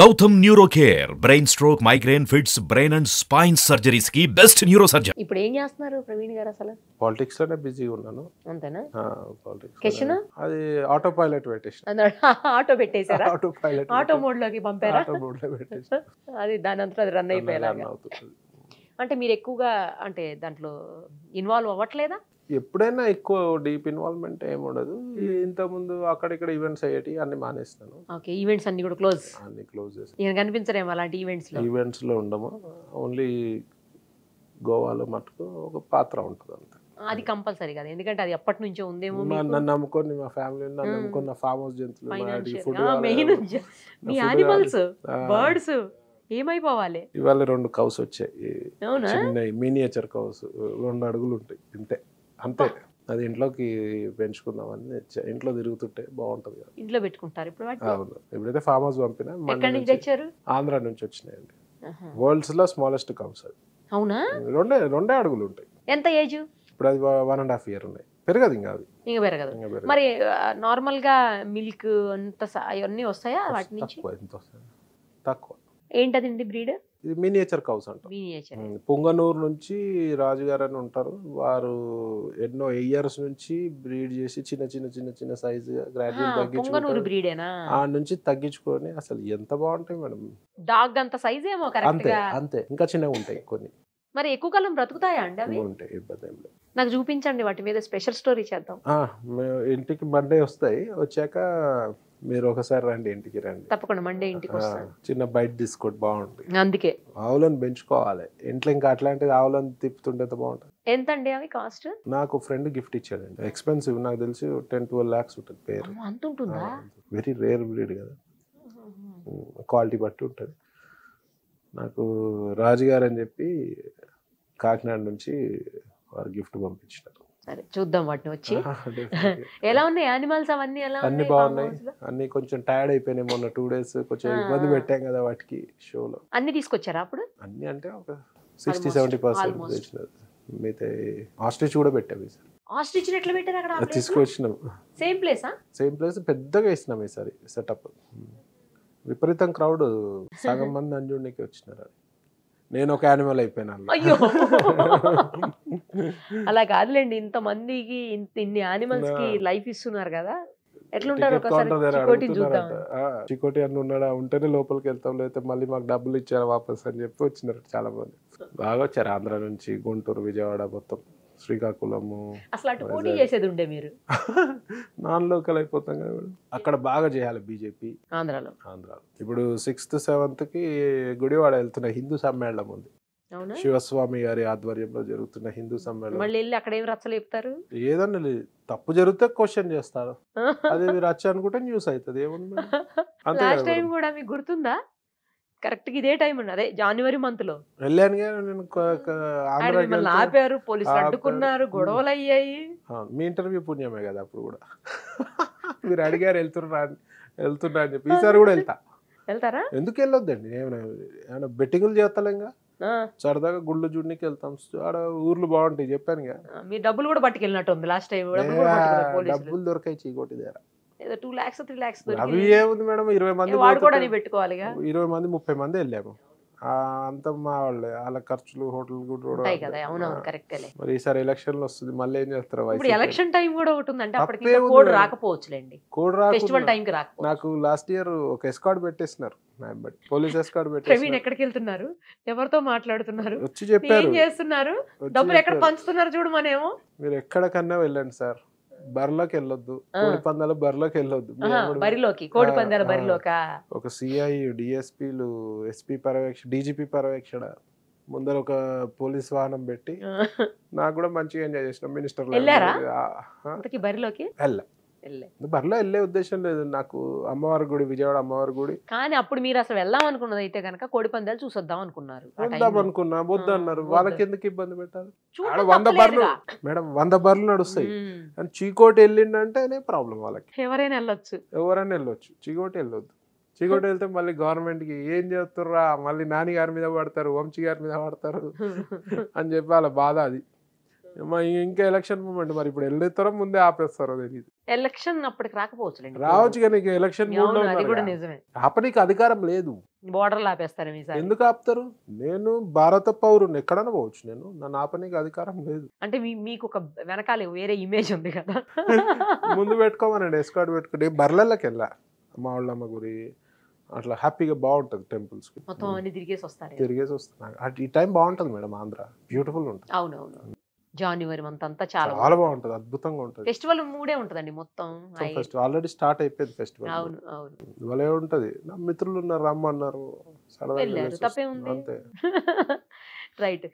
Gautam neuro care brain stroke migraine fits brain and spine సర్జరీస్కి best neuro surgeon ఇప్పుడు ఏం చేస్తున్నారు ప్రవీణ్ గారు అసలు? పాలిటిక్స్లోనే బిజీగా ఉన్నాను. అంతేనా? పాలిటిక్స్? అది ఆటో పైలట్ పెట్టేసిన ఆటో పెట్టేశారా? ఆటో పైలట్ ఆటో మోడ్లోకి పంపారా? ఆటో మోడ్లో పెట్టేసిన. అది దాని అంతా అది రన్ అయిపోయేలాగా. అవుతుంది. అంటే మీరు ఎక్కువగా అంటే దాంట్లో ఇన్వాల్వ్ అవ్వట్లేదా? ఎప్పుడైనా ఎక్కువ డీప్ ఇన్వాల్వ్మెంట్ ఏమి ఉండదు. ఇంతకుముందు అక్కడిక్కడ ఈవెంట్స్ అయ్యేటి అన్ని మానేస్తాను ఓకే ఈవెంట్స్ అన్ని కూడా క్లోజ్? అన్ని క్లోజ్ చేసి నేను కనిపించరేమో అలాంటి ఈవెంట్స్లో ఈవెంట్స్లో ఉండము. ఓన్లీ గోవాలో మటుకు ఒక పాత్ర ఉంటుంది అంతే. అది కంపల్సరీ కదా ఎందుకంటే అది ఎప్పటి నుంచో ఉందేమో నన్ను నమ్ముకొని మా ఫ్యామిలీ నన్ను నమ్ముకొని నా ఫామ్ హౌస్ జంతువులు మెయిన్. మీ యానిమల్స్. బర్డ్స్ ఏమైపోవాలి? ఇవాళ రెండు కౌస్ వచ్చాయి. చిన్న మినియేచర్ కౌస్ రెండు అడుగులు ఉంటాయి అంతే అంతే. అది ఇంట్లోకి పెంచుకుందామని ఇంట్లో తిరుగుతుంటే బాగుంటది కదా. ఇంట్లో పెట్టుకుంటారు ఇప్పుడు అవును. ఎప్పుడైతే ఫామ్ హౌస్ పంపినా ఆంధ్ర నుంచి వచ్చినాయండి. వరల్డ్స్లో స్మాలెస్ట్ కౌస్ అది. అవునా? రెండే రెండే అడుగులు ఉంటాయి. ఎంత ఏజ్ ఇప్పుడు అది వన్ అండ్ హాఫ్ ఇయర్ ఉన్నాయి. పెరగదు ఇంకా అది. ఇంకా పెరగదు. మరి నార్మల్గా మిల్క్ అంత అవన్నీ వస్తాయా వాటి నుంచి? తక్కువ ఎంత వస్తుంది తక్కువ. ఏంటదండి బ్రీడ్ ఇది మినియేచర్ కౌస్ అంటాం. మీనియేచర్. ఉమ్, పుంగనూరు నుంచి రాజుగారు అని ఉంటారు. వారు ఎన్నో ఇయర్స్ నుంచి బ్రీడ్ చేసి చిన్న చిన్న చిన్న చిన్న సైజు గ్రాడ్యుయేట్ తగ్గించుకుంటారు. ఆ నుంచి తగ్గించుకొని అసలు ఎంత బాగుంటాయి మేడం? డాగ్ అంత సైజ్ ఏమో అంతే. అంతే ఇంకా చిన్నగా ఉంటాయి కొన్ని. మరి ఎక్కువ కాలం బ్రతుకుతాయా అండి అవి? ఉంటాయి ఇబ్బంది ఏం లేదు. నాకు చూపించండి వాటి మీద స్పెషల్ స్టోరీ చేద్దాం. ఇంటికి మండే వస్తాయి. వచ్చాక మీరు ఒకసారి రండి ఇంటికి రండి. తప్పకుండా మండే ఇంటికి చిన్న బైట్ తీసుకోండి బాగుంటాయి అందుకే. ఆవులను పెంచుకోవాలి. ఇంట్లో ఇంకా అట్లాంటిది ఆవులను తిప్పుతుంటే బాగుంటుంది? ఎంత అండి అవి కాస్ట్? నాకు ఫ్రెండ్ గిఫ్ట్ ఇచ్చాడండి. ఎక్స్పెన్సివ్ నాకు తెలిసి టెన్ ట్వెల్వ్ ల్యాక్స్ ఉంటుంది పేరు. అంత ఉంటుందా? వెరీ రేర్ బ్రీడ్ కదా. క్వాలిటీ బట్టి ఉంటుంది. నాకు రాజుగారు అని చెప్పి కాకినాడ నుంచి వారు గిఫ్ట్ పంపించినారు. సరే చూద్దాం వాటిని వచ్చి. ఎలా ఉన్నాయి? యానిమల్స్ అవన్నీ ఎలా అన్ని బాగున్నాయి? అన్ని కొంచెం టైర్డ్ అయిపోయినాయి మొన్న టూ డేస్ కొంచెం ఇబ్బంది. పెట్టాం కదా వాటికి షోలో. అన్ని తీసుకొచ్చారా అప్పుడు? అన్ని అంటే ఒక సిక్స్టీ సెవెంటీ పర్సెంట్. తెచ్చినారు. మిగతా ఆస్ట్రిచ్ కూడా పెట్టాము ఈసారి. ఆస్ట్రిచ్ ఎట్లా పెట్టారు అక్కడ తీసుకొచ్చినాం. సేమ్ ప్లేసా సేమ్ ప్లేస్ పెద్దగా వేసినాం ఈసారి సెటప్ విపరీతం క్రౌడ్ సగం మంది అంజుడికి వచ్చినారు నేను ఒక యానిమల్ అయిపోయినా అందులో. అయ్యో! అలా కాదులేండి ఇంత మందికి ఇంత ఇన్ని యానిమల్స్కి లైఫ్ ఇస్తున్నారు కదా. ఎట్లుంటారు చికోటి అన్న ఉన్నాడా? ఉంటేనే లోపలికి వెళ్తాం లేకపోతే మళ్ళీ మాకు డబ్బులు ఇచ్చారు వాపస్ అని చెప్పి వచ్చినారు చాలా మంది. బాగా వచ్చారు ఆంధ్ర నుంచి గుంటూరు విజయవాడ మొత్తం. శ్రీకాకుళము అసలు అటు పోటీ చేసేది ఉండే మీరు? నాన్ లోకల్ అయిపోతాం కదా మేడం. అక్కడ బాగా చేయాలి బీజేపీ. ఆంధ్రాలో. ఆంధ్ర ఇప్పుడు సిక్స్త్ సెవెంత్కి గుడివాడ వెళ్తున్న హిందూ సమ్మేళనం ఉంది. శివస్వామి గారి ఆధ్వర్యంలో జరుగుతున్న హిందూ సమ్మేళనం. మళ్ళీ వెళ్ళి అక్కడ ఏం రచ్చలేపుతారు ఏదన్నా లేదు. తప్పు జరిగితే క్వశ్చన్ చేస్తారు. అదే మీరు వచ్చి అనుకుంటే న్యూస్ అవుతుంది ఏముంది? Last time. కూడా మీకు గుర్తుందా? కరెక్ట్గా ఇదే టైం అండి అదే జనవరి మంత్లో. వెళ్ళాను ఆపారు పోలీసులు. అడ్డుకున్నారు గొడవలు అయ్యాయి మీ ఇంటర్వ్యూ పుణ్యమే కదా అప్పుడు కూడా. మీరు అడిగారు వెళ్తున్నా అని- వెళ్తున్నా అని చెప్పి. ఈసారి కూడా వెళ్తా. వెళ్తారా? ఎందుకు వెళ్ళొద్దండి? ఏమైనా ఏమైనా బెట్టింగులు చేస్తలేంగా? సరదాగా గుళ్ళు జుడికి వెళ్తాం. ఆడ ఊర్లు బాగుంటాయి చెప్పాను కదా మీ డబ్బులు కూడా పట్టుకెళ్ళినట్టు ఉంది లాస్ట్ టైం డబ్బులు దొరకాయి చీకోటి దగ్గర. ఏదో టూ లాక్స్ త్రీ లాక్స్ అవి ఏముంది మేడం? ఇరవై మంది వాడుకోవడానికి పెట్టుకోవాలిగా? ఇరవై మంది ముప్పై మంది వెళ్ళాము. అంతా మా వాళ్ళే. వాళ్ళ ఖర్చులు హోటల్ మరి ఈసారి ఎలక్షన్లు వస్తుంది మళ్ళీ ఏం చేస్తారు ఇప్పుడు? ఎలక్షన్ టైం కూడా ఒకటి ఉంది అంటే అప్పటికి కోడ్. రాకపోవచ్చులేండి. కోడ్ ఫెస్టివల్ టైం కి రాకపోవచ్చు. నాకు లాస్ట్ ఇయర్ ఒక నా వెంబడి. పోలీస్ ఎస్కార్డ్ ప్రవీణ్ ఎక్కడికి వెళ్తున్నారు? ఎవరితో మాట్లాడుతున్నారు? వచ్చి చెప్పారు. ఏం చేస్తున్నారు? డబ్బులు ఎక్కడ. పంచుతున్నారు చూడు మనేమో. మీరు ఎక్కడికన్నా వెళ్ళండి సార్. బరిలోకి వెళ్ళొద్దు. కోడి పందాలు బరిలోకి వెళ్ళొద్దు బరిలోకి కోడి పందాల. బరిలోకా? ఒక సిఐ డిఎస్పీలు ఎస్పీ పర్యవేక్షణ డీజీపీ పర్యవేక్షణ. ముందర ఒక పోలీస్ వాహనం పెట్టి నాకు కూడా మంచిగా ఎంజాయ్ చేసిన. మినిస్టర్ బరిలోకి? వెళ్ళే. బరిలో వెళ్ళే ఉద్దేశం లేదు. నాకు అమ్మవారి గుడి విజయవాడ అమ్మవారి గుడి. కానీ అప్పుడు మీరు అసలు వెళ్దాం అనుకున్నది అయితే కనుక కోడి పందాలు చూసొద్దాం అనుకున్నారు వద్దాం. అనుకున్నా వద్దు ఆ, అన్నారు వద్దు. వాళ్ళకి ఎందుకు ఇబ్బంది ఆడ వంద తప్పలేదుగా. మేడం వంద బర్రెలు నడుస్తాయి. కానీ చీకోటి వెళ్ళిండంటేనే ప్రాబ్లం వాళ్ళకి. ఎవరైనా వెళ్ళొచ్చు. ఎవరైనా వెళ్ళొచ్చు. చీకోటి వెళ్ళొద్దు. చీకోటి వెళ్తే మళ్ళీ గవర్నమెంట్కి ఏం చేస్తుర్రా? మళ్ళీ నాని గారి మీద పడతారు వంశీ గారి మీద పడతారు అని చెప్పి వాళ్ళ బాధ అది. ఇంకా ఎలక్షన్ మూమెంట్ మరి ఇప్పుడు వెళ్ళేస్తారో ముందే ఆపేస్తారో తెలియదు ఎలక్షన్ అప్పటికి రాకపోవచ్చు రావచ్చు కానీ ఎలక్షన్ ఆపనీకి అధికారం లేదు. బోర్డర్లు ఆపేస్తారు ఎందుకు ఆపుతారు? నేను భారత పౌరుని ఎక్కడైనా పోవచ్చు నేను. నన్ను ఆపనీకి అధికారం లేదు. అంటే మీకు ఒక వెనకాల వేరే ఇమేజ్ ఉంది కదా. ముందు పెట్టుకోమనండి ఎస్కార్ట్ పెట్టుకుంటే బర్లకి వెళ్ళా. మా వాళ్ళమ్మ గురి అట్లా హ్యాపీగా బాగుంటుంది కి. మొత్తం అన్ని తిరిగేసి వస్తారు తిరిగేసి అట్ ఈ టైం బాగుంటుంది మేడం ఆంధ్ర. బ్యూటిఫుల్ ఉంటుంది. అవును అవును జనవరి మంత్ అంతా చాలా చాలా బాగుంటుంది అద్భుతంగా ఉంటుంది. ఫెస్టివల్ మూడే ఉంటదండి మొత్తం ఫెస్టివల్ ఆల్రెడీ స్టార్ట్ అయిపోయింది ఫెస్టివల్ అవును అవును. భలే ఉంటది నా మిత్రులు ఉన్నారు రమ్మన్నారు సరదాగా తప్పే. ఉంది అంతే. రైట్.